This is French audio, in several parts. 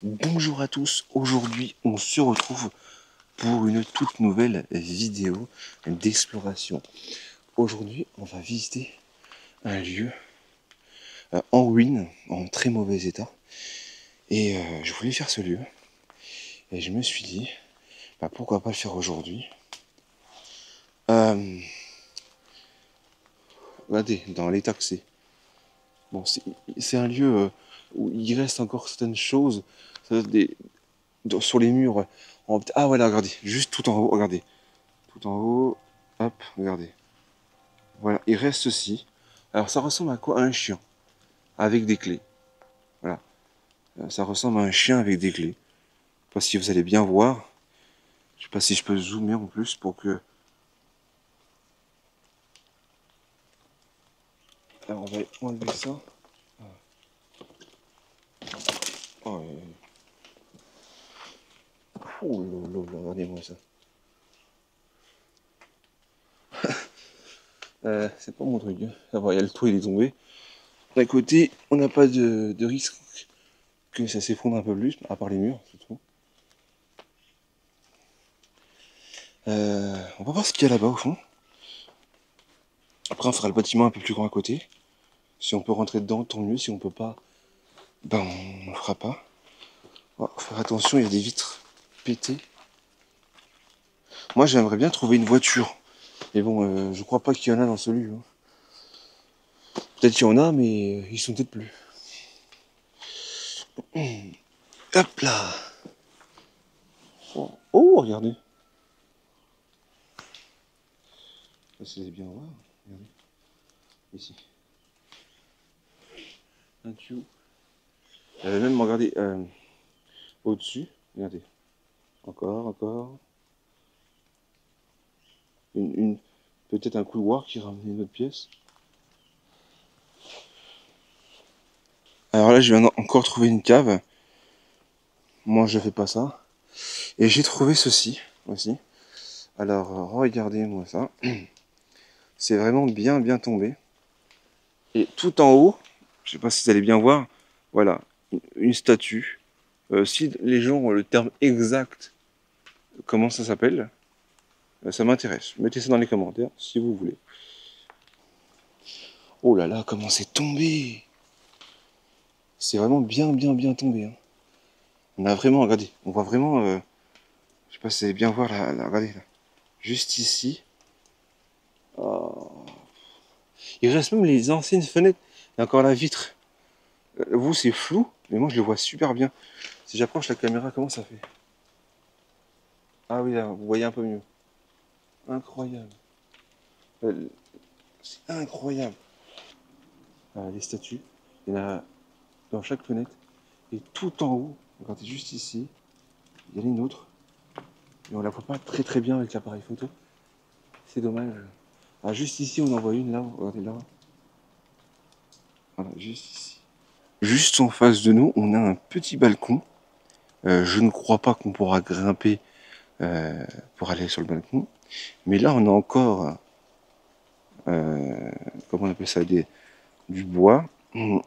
Bonjour à tous, aujourd'hui on se retrouve pour une toute nouvelle vidéo d'exploration. Aujourd'hui on va visiter un lieu euh, en ruine, en très mauvais état. Et euh, je voulais faire ce lieu. Et je me suis dit, bah, pourquoi pas le faire aujourd'hui? Euh, regardez, dans l'état que c'est. Bon, c'est un lieu où il reste encore certaines choses sur les murs. ah voilà, regardez, juste tout en haut, regardez. Tout en haut, hop, regardez. Voilà, il reste ceci. Alors ça ressemble à quoi? Un chien avec des clés. Voilà. Euh, ça ressemble à un chien avec des clés. Je sais pas si vous allez bien voir. Je sais pas si je peux zoomer en plus pour que. Alors on va enlever ça. Oh là regardez-moi ça. euh, c'est pas mon truc. Hein. Ah, il y a le toit, il est tombé. D'un côté, on n'a pas de, risque que ça s'effondre un peu plus, à part les murs, c'est tout. Euh, on va voir ce qu'il y a là-bas au fond. Après, on fera le bâtiment un peu plus grand à côté. Si on peut rentrer dedans, tant mieux. Si on peut pas, ben on ne fera pas. Oh, faire attention, il y a des vitres. Moi, j'aimerais bien trouver une voiture. Mais bon, euh, je crois pas qu'il y en a dans celui. Hein. Peut-être qu'il y en a, mais ils sont peut-être plus. Hop là Oh, regardez c'est bien voir. Regardez. Ici. Un tuyau. Euh, même regardez euh, au-dessus. Regardez. Encore, encore. Une, Peut-être un couloir qui ramenait notre pièce. Alors là, je viens encore trouver une cave. Moi, je fais pas ça. Et j'ai trouvé ceci aussi. Alors, regardez-moi ça. C'est vraiment bien, bien tombé. Et tout en haut, je sais pas si vous allez bien voir, voilà, une statue. Euh, si les gens ont le terme exact comment ça s'appelle euh, Ça m'intéresse. Mettez ça dans les commentaires si vous voulez. Oh là là, comment c'est tombé C'est vraiment bien, bien, bien tombé. Hein. On a vraiment, regardez, on voit vraiment, euh, je sais pas si vous bien voir, là, regardez, là, juste ici. Oh. Il reste même les anciennes fenêtres. Il y a encore la vitre. Euh, vous, c'est flou, mais moi, je le vois super bien. Si j'approche la caméra, comment ça fait? Ah oui, là, vous voyez un peu mieux. Incroyable. Euh, c'est incroyable. Ah, les statues, il y en a dans chaque fenêtre. Et tout en haut, regardez juste ici, il y en a une autre. Et on la voit pas très très bien avec l'appareil photo. C'est dommage. Ah, juste ici, on en voit une là, regardez là. Voilà, juste ici. Juste en face de nous, on a un petit balcon. Euh, je ne crois pas qu'on pourra grimper euh, pour aller sur le balcon. Mais là, on a encore, euh, comment on appelle ça, des, du bois.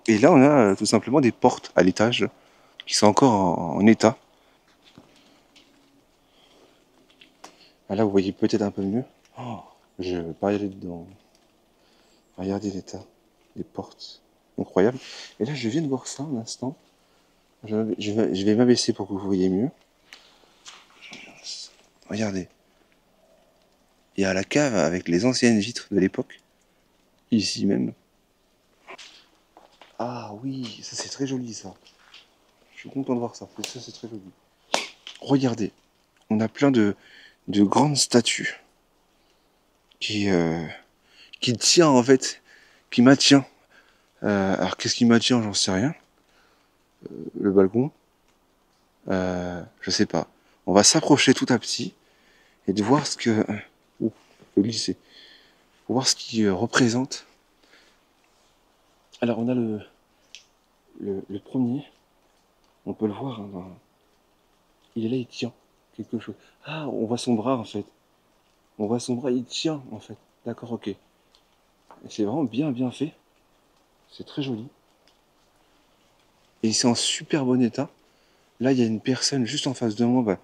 Et là, on a euh, tout simplement des portes à l'étage qui sont encore en, état. Ah, là, vous voyez peut-être un peu mieux. Oh, je vais pas y aller dedans. Regardez l'état des portes. Incroyable. Et là, je viens de voir ça un instant. Je vais m'abaisser pour que vous voyez mieux. Regardez. Il y a la cave avec les anciennes vitres de l'époque. Ici même. Ah oui, ça c'est très joli ça. Je suis content de voir ça. Ça c'est très joli. Regardez. On a plein de, de grandes statues. Qui, euh, tient en fait. Qui maintient. Euh, alors qu'est-ce qui maintient? J'en sais rien. Euh, le balcon. je sais pas. On va s'approcher tout à petit et de voir ce que ou le lycée, pour voir ce qu'il représente. Alors on a le, le, premier, on peut le voir, hein, il est là, il tient quelque chose. Ah, on voit son bras en fait. On voit son bras, il tient en fait. D'accord, ok. C'est vraiment bien bien fait. C'est très joli. Et c'est en super bon état. Là, il y a une personne juste en face de moi. Bah,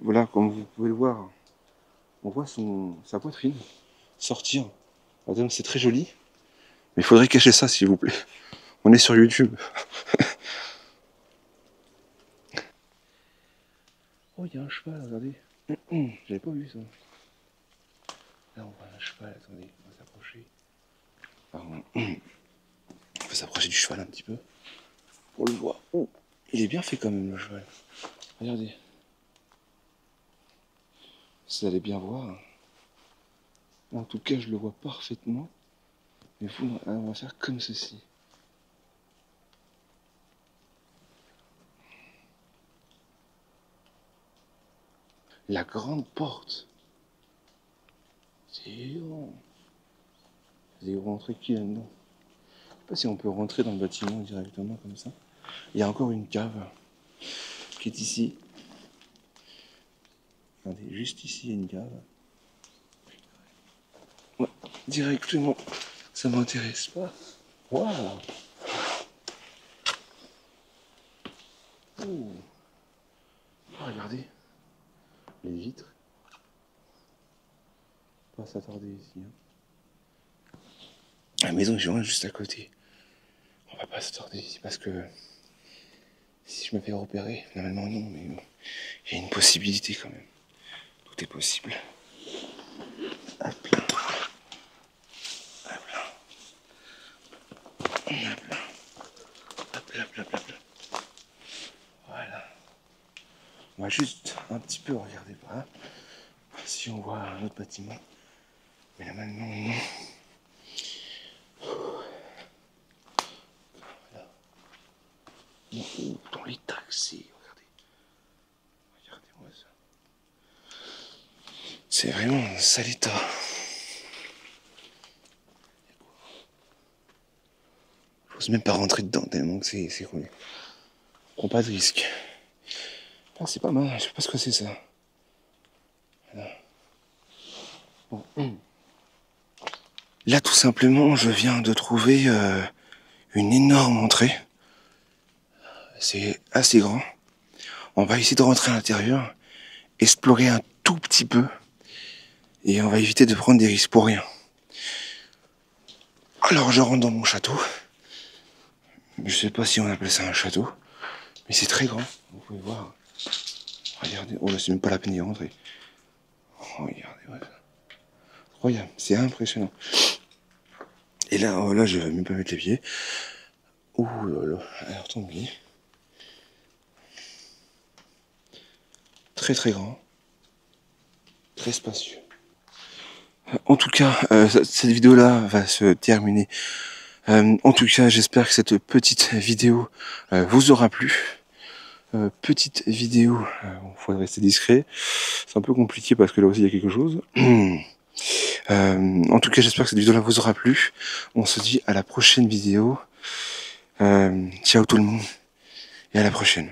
voilà, comme vous pouvez le voir, on voit son, sa poitrine sortir. C'est très joli. Mais il faudrait cacher ça, s'il vous plaît. On est sur YouTube. oh, il y a un cheval, regardez. J'avais pas vu ça. Là, on voit un cheval, attendez, on va s'approcher. On va s'approcher du cheval un petit peu. Pour le voir. Oh, il est bien fait quand même, le cheval. Regardez. Vous allez bien voir. En tout cas, je le vois parfaitement. Mais vous, on va faire comme ceci. La grande porte. C'est bon. Vous allez rentrer qui là-dedans? Je sais pas si on peut rentrer dans le bâtiment directement comme ça. Il y a encore une cave qui est ici. Regardez, juste ici, il y a une cave. Ouais, directement, ça m'intéresse pas. Waouh oh. Regardez les vitres. Pas s'attarder ici. Hein. La maison est juste à côté. On va pas s'attarder ici parce que si je me fais repérer, normalement non, mais il y a une possibilité quand même. Est possible. Voilà. On va juste un petit peu regarder. Si on voit un autre bâtiment. Mais là maintenant, non. dans les taxis, regardez. Regardez-moi ça. C'est vraiment un sale état. J'ose même pas rentrer dedans tellement que c'est roulé. Prends pas de risque. Ah, c'est pas mal, je sais pas ce que c'est ça. Là, tout simplement, je viens de trouver euh, une énorme entrée. C'est assez grand. On va essayer de rentrer à l'intérieur, explorer un tout petit peu, et on va éviter de prendre des risques pour rien. Alors je rentre dans mon château. Je sais pas si on appelle ça un château, mais c'est très grand. Vous pouvez voir. Regardez, oh là c'est même pas la peine d'y rentrer. Regardez, ouais. Incroyable, c'est impressionnant. Et là, oh là, je vais même pas mettre les pieds. Ouh là là, alors pis. très très grand, très spacieux. En tout cas, euh, cette vidéo-là va se terminer. Euh, en tout cas, j'espère que cette petite vidéo euh, vous aura plu. petite vidéo, il faudrait rester discret. C'est un peu compliqué parce que là aussi il y a quelque chose. en tout cas, j'espère que cette vidéo-là vous aura plu. On se dit à la prochaine vidéo. ciao tout le monde et à la prochaine.